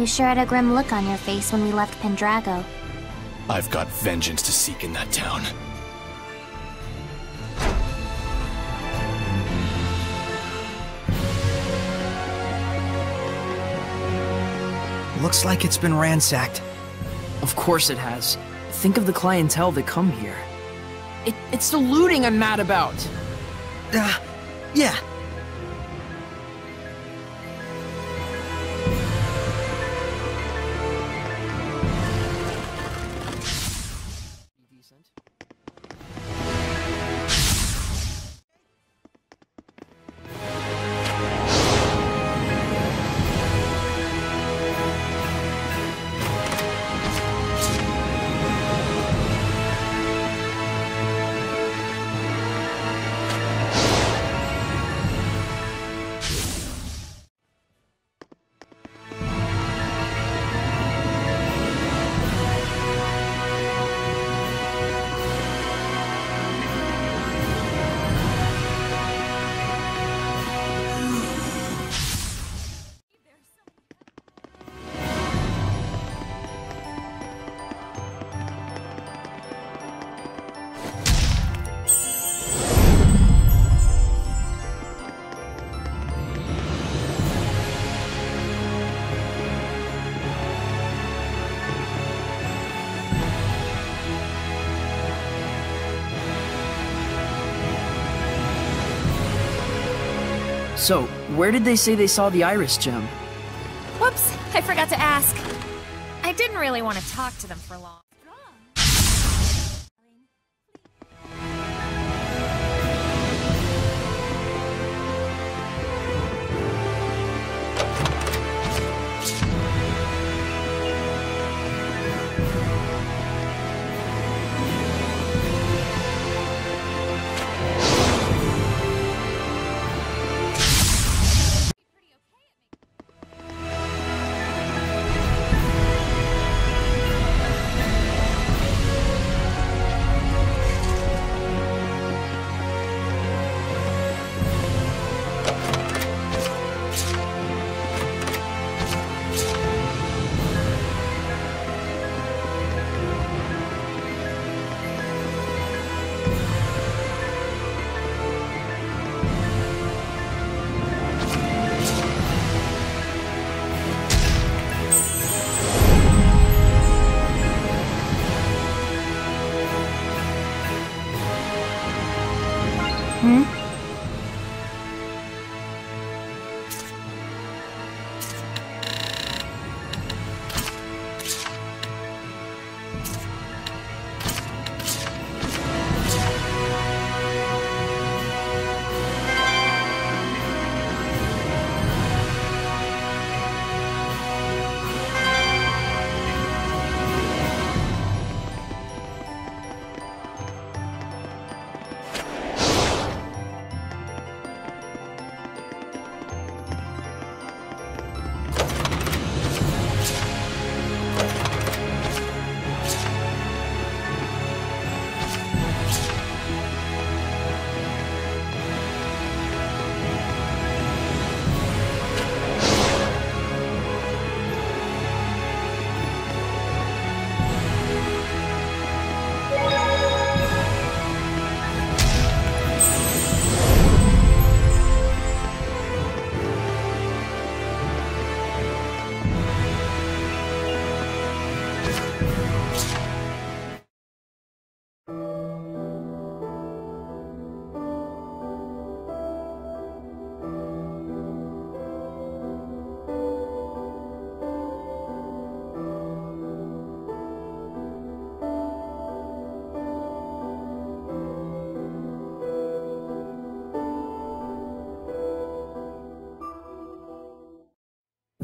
You sure had a grim look on your face when we left Pendrago. I've got vengeance to seek in that town. Looks like it's been ransacked. Of course it has. Think of the clientele that come here. It, it's the looting I'm mad about. Uh, yeah. So, where did they say they saw the Iris gem? Whoops, I forgot to ask. I didn't really want to talk to them for long.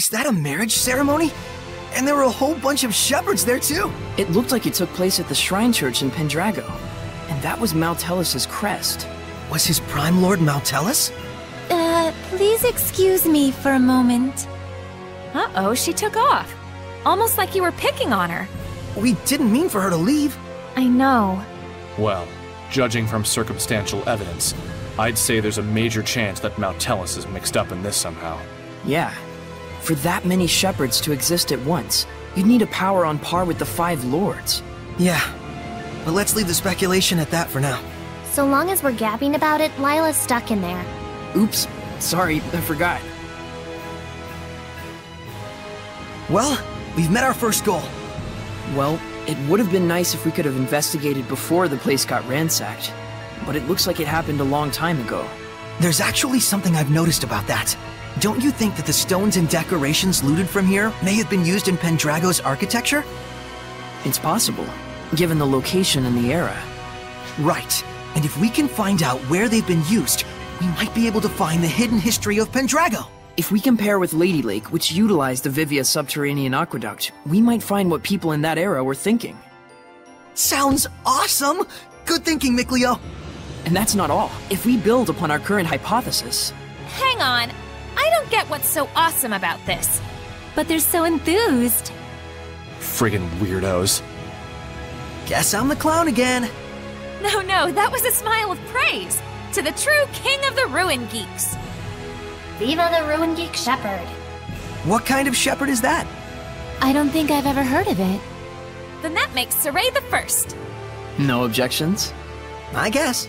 Was that a marriage ceremony? And there were a whole bunch of shepherds there too. It looked like it took place at the Shrine Church in Pendrago. And that was Maltellus's crest. Was his Prime Lord Maltellus? Uh, please excuse me for a moment. Uh-oh, she took off. Almost like you were picking on her. We didn't mean for her to leave. I know. Well, judging from circumstantial evidence, I'd say there's a major chance that Maltellus is mixed up in this somehow. Yeah. For that many shepherds to exist at once, you'd need a power on par with the Five Lords. Yeah. But let's leave the speculation at that for now. So long as we're gabbing about it, Lailah's stuck in there. Oops, sorry, I forgot. Well, we've met our first goal. Well, it would have been nice if we could have investigated before the place got ransacked. But it looks like it happened a long time ago. There's actually something I've noticed about that. Don't you think that the stones and decorations looted from here may have been used in Pendrago's architecture? It's possible, given the location and the era. Right. And if we can find out where they've been used, we might be able to find the hidden history of Pendrago. If we compare with Lady Lake, which utilized the Vivia subterranean aqueduct, we might find what people in that era were thinking. Sounds awesome! Good thinking, Mikleo. And that's not all. If we build upon our current hypothesis, Hang on. I don't get what's so awesome about this. But they're so enthused. Friggin' weirdos. Guess I'm the clown again. No, no, that was a smile of praise to the true king of the Ruin Geeks. Viva the Ruin Geek Shepherd. What kind of shepherd is that? I don't think I've ever heard of it. Then that makes Sorey the first. no objections? I guess.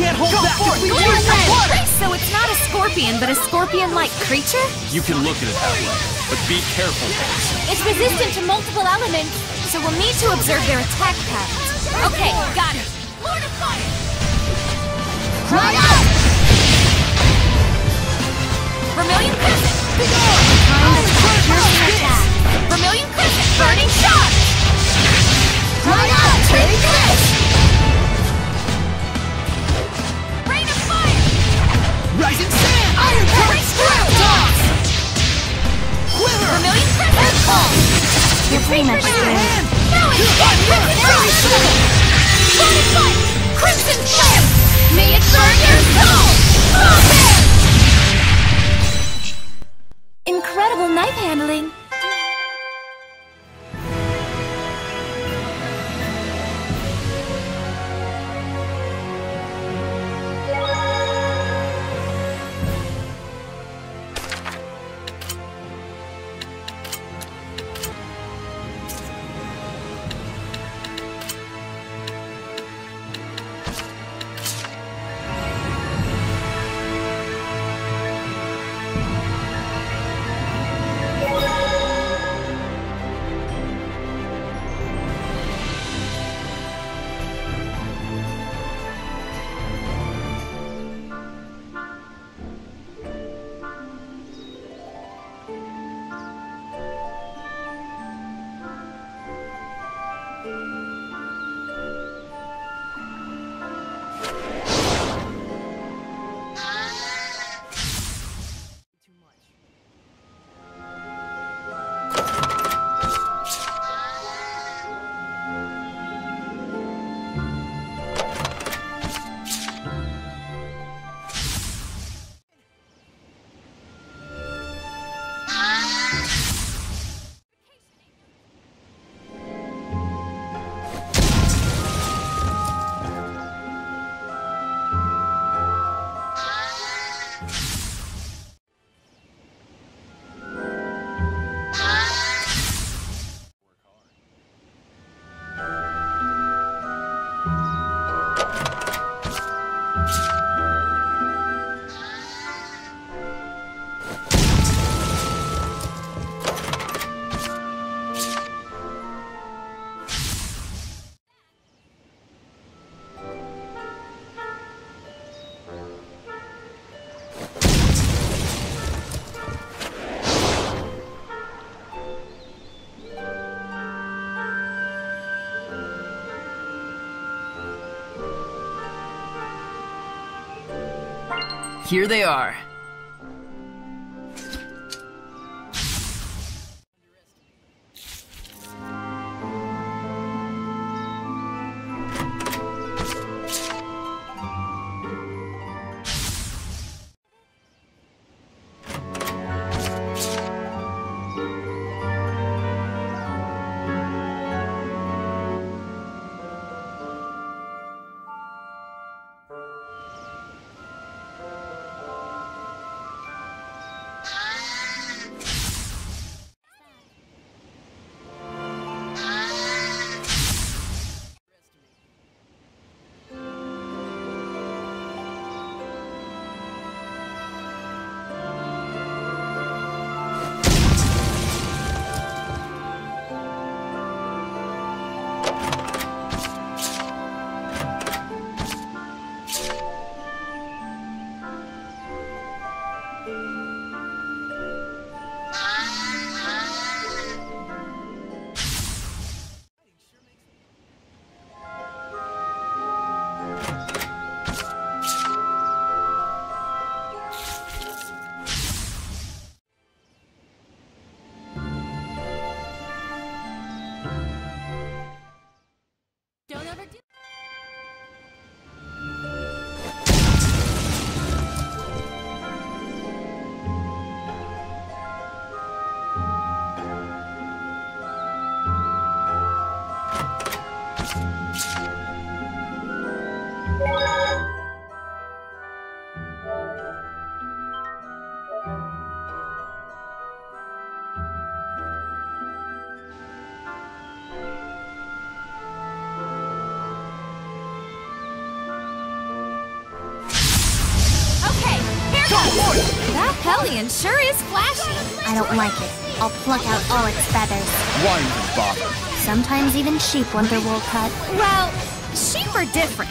Can't hold back if we lose the! So it's not a scorpion, but a scorpion-like creature? You can look at it that way, but be careful, Ace. It's resistant to multiple elements, so we'll need to observe their attack patterns. Okay, got it. Lord of Fire! Cry out! Vermilion Crescent! Vermilion Crescent! Burning Shot! Cry out! Take this! Rising sand! Iron Current Screw! Toss! Vermilion Crescent! Pulse! You're pretty much screwed. Now it's Crimson Fire! Body Fight! Crimson Flame! May it burn your soul! Open! Incredible knife handling. Here they are. Hellion sure is flashy. I don't like it. I'll pluck out all its feathers. Why even bother? Sometimes even sheep want their wool cut. Well, sheep are different.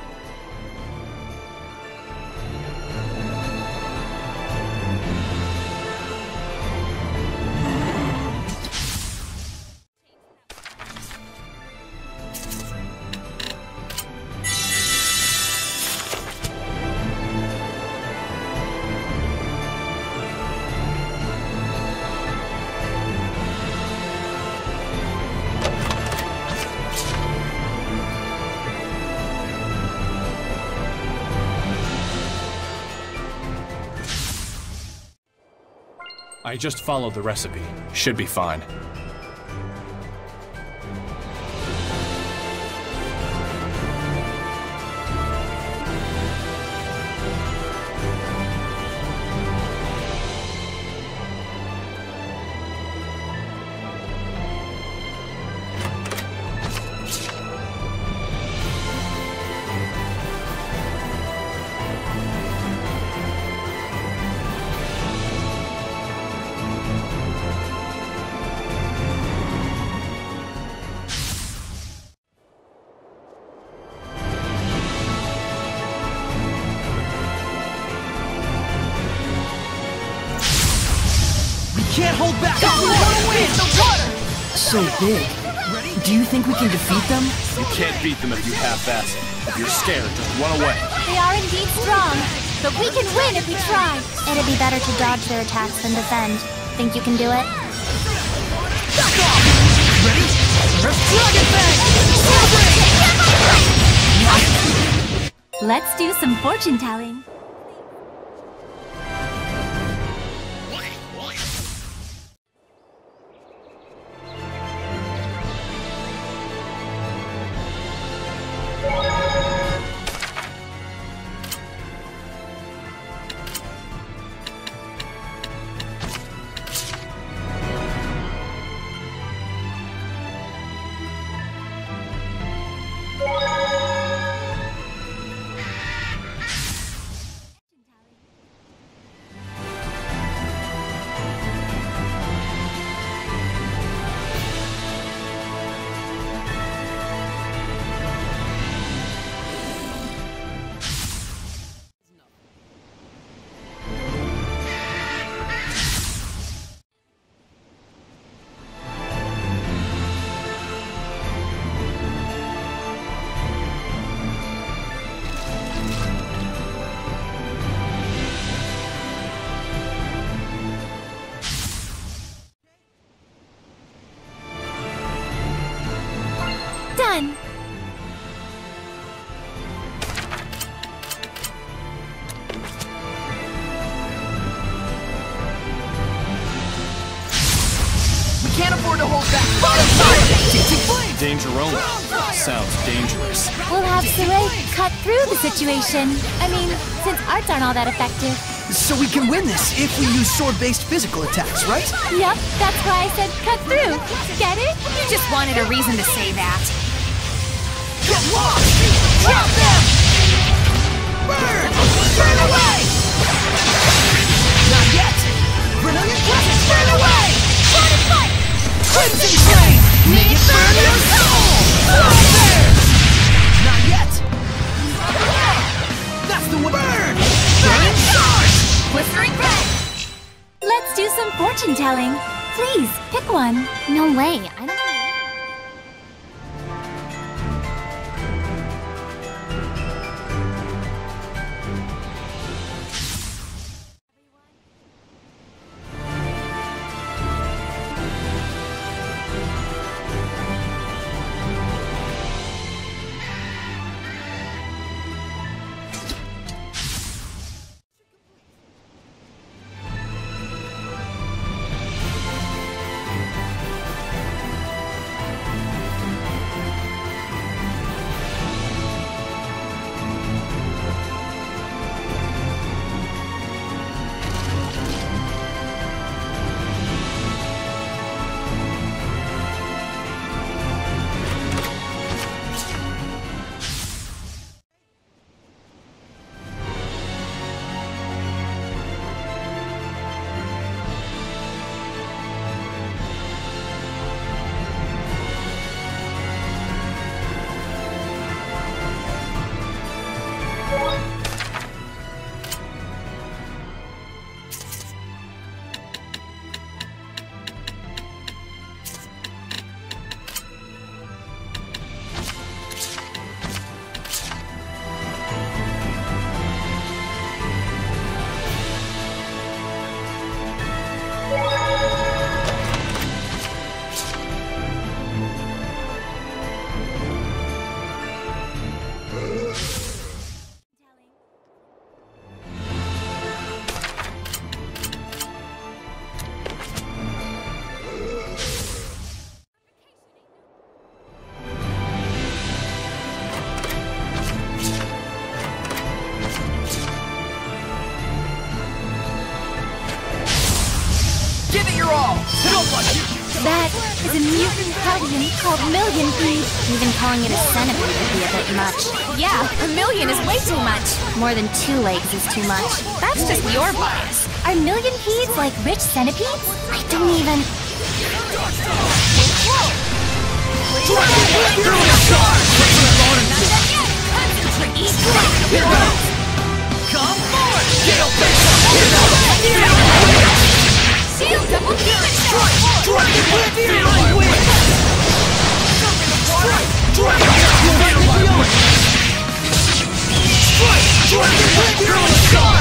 I just followed the recipe. Should be fine. Hold back! We wanna win! So big. Do you think we can defeat them? You can't beat them if you half-ass it. If you're scared, just run away. They are indeed strong, but we can win if we try. It'd be better to dodge their attacks than defend. Think you can do it? Back off! Ready? Dragon Fang! Let's do some fortune telling. Dangeroma. Sounds dangerous. We'll have Sorey cut through the situation. I mean, since arts aren't all that effective. So we can win this if we use sword-based physical attacks, right? Yep, that's why I said cut through. Get it? You just wanted a reason to say that. Get lost! Drop them! Burn! Burn away! Even calling it a centipede would be a bit much. Yeah, a million is way too much. More than two legs is too much. That's just your bias. Are million peas like rich centipedes? I don't even. Come forward! Gale Shield double demon shot! Dragon Whip! Feline Whip! Strike! Dragon! Strike! Dragon Whip! Feline Star!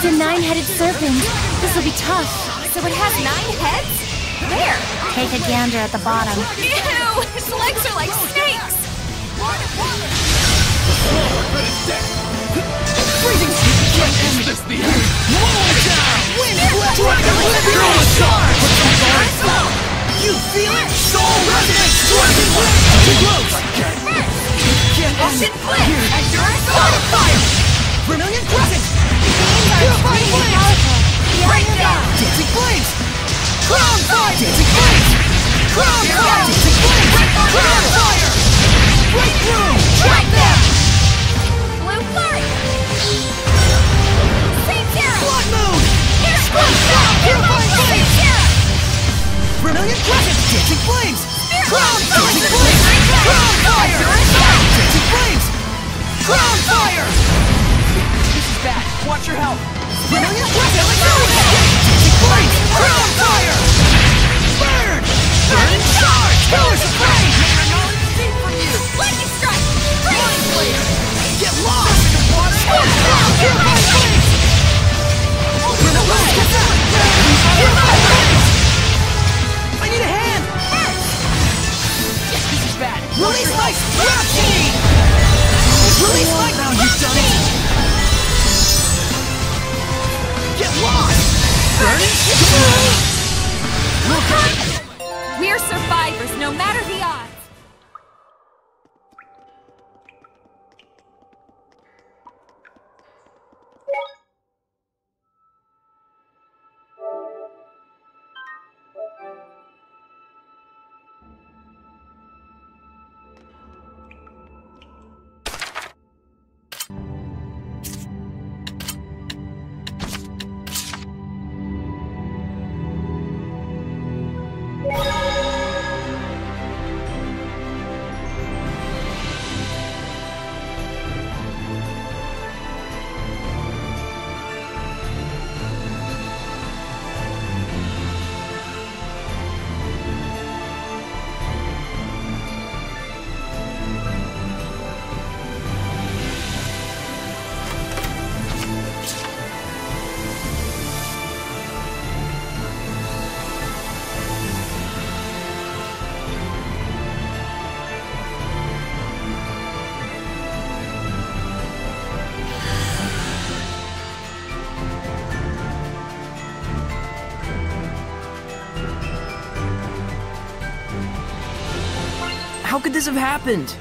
It's a nine-headed serpent. This will be tough. So it has nine heads? Where? Take a gander at the bottom. Ew! Its legs are like snakes! Freezing! Is this the end? Roll down! Wind Flip! Dragon Whip! Feline Star! You feel it? Soul Resonance! Dragon Whip! Too close! Ocean flip! Water fire! Vermilion crescent! Dancing flames! Crown fire! Fire! Fire! Fire! Crown fire! This is bad. Watch your health. Vermilion crescent! Dancing flames! Crown fire! Burn! Charge! Of flame! Lightning strike! Get lost! Down! Purifying flames! Vermilion crescent! Purifying flames! I need a hand! This is bad. Release my! Release my We're survivors, no matter the odds! How could this have happened?